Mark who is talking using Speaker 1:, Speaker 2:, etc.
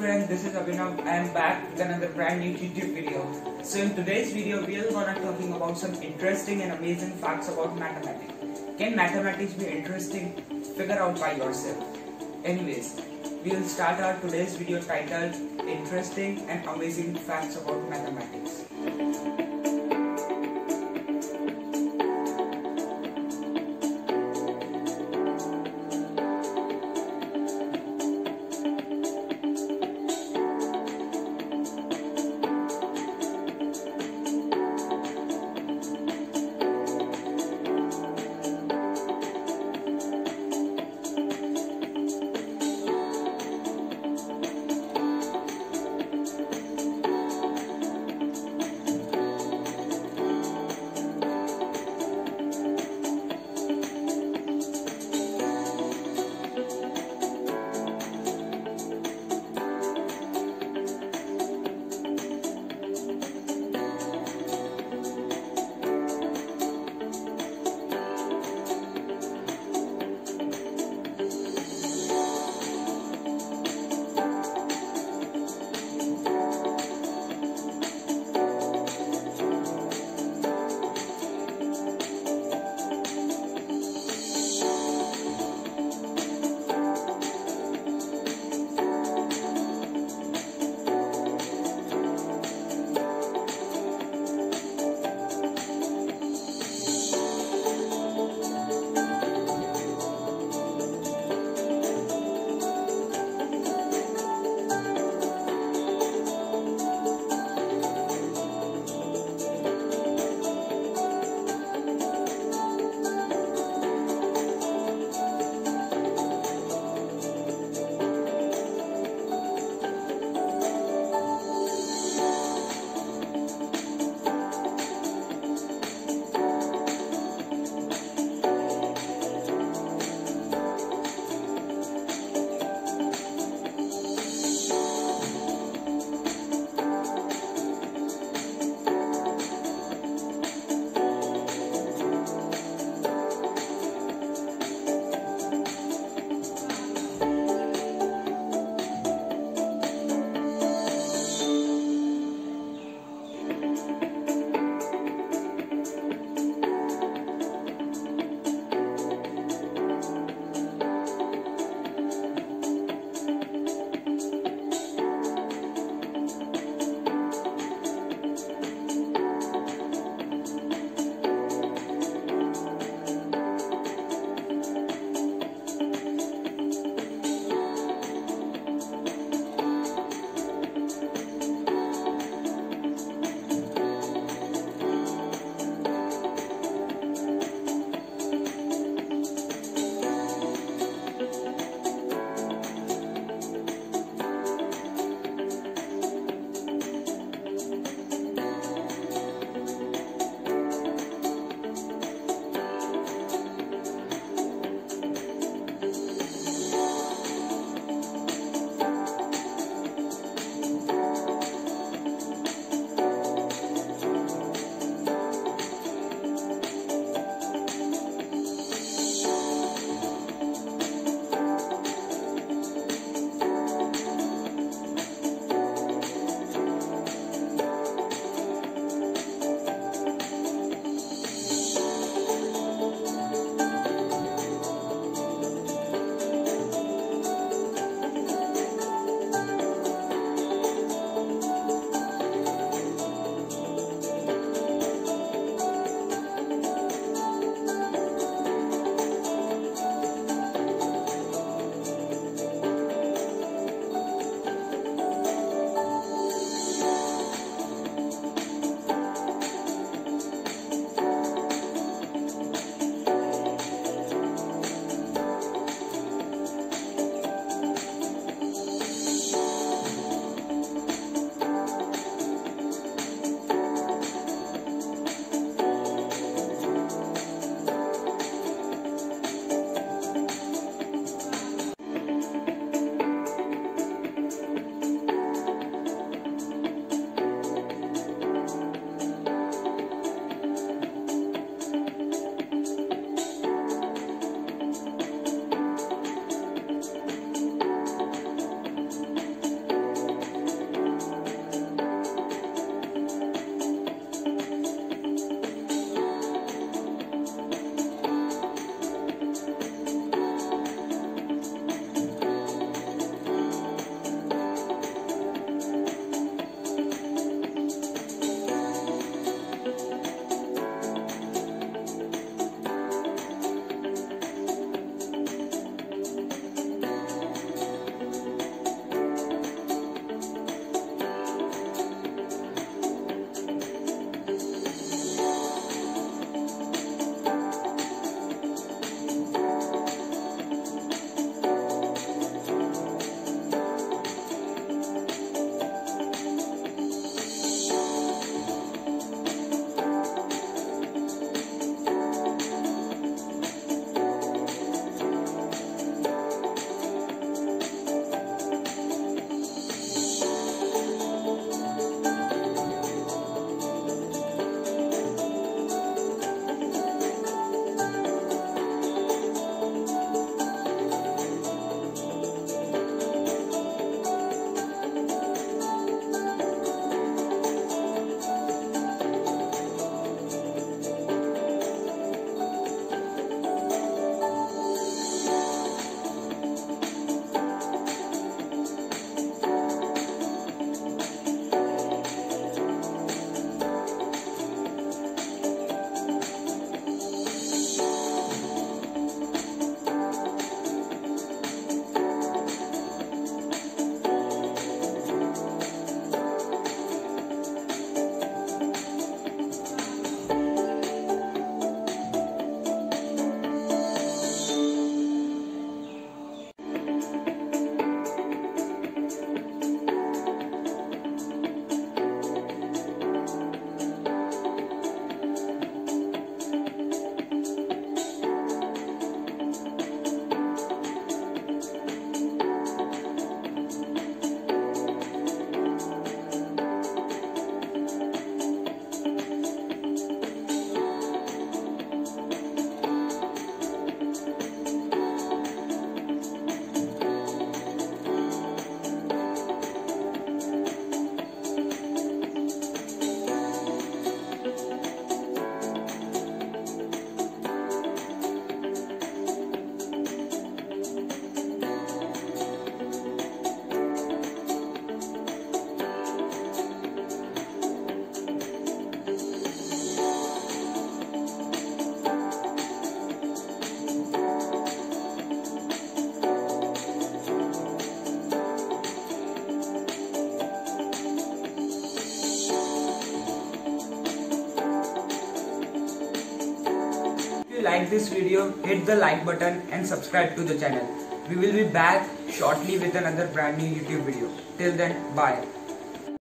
Speaker 1: friend, this is Abhinav. I am back with another brand new YouTube video. So in today's video, we are gonna talking about some interesting and amazing facts about mathematics. Can mathematics be interesting? Figure out by yourself. Anyways, we will start our today's video titled Interesting and Amazing Facts About Mathematics. You like this video, hit the like button and subscribe to the channel. We will be back shortly with another brand new YouTube video. Till then, bye.